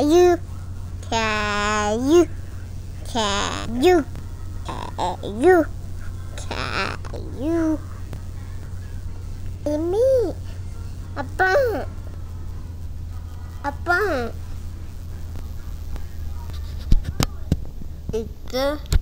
Can you? Can you? Can you? Can you? Can you? And me, a bun, a bun. It's the.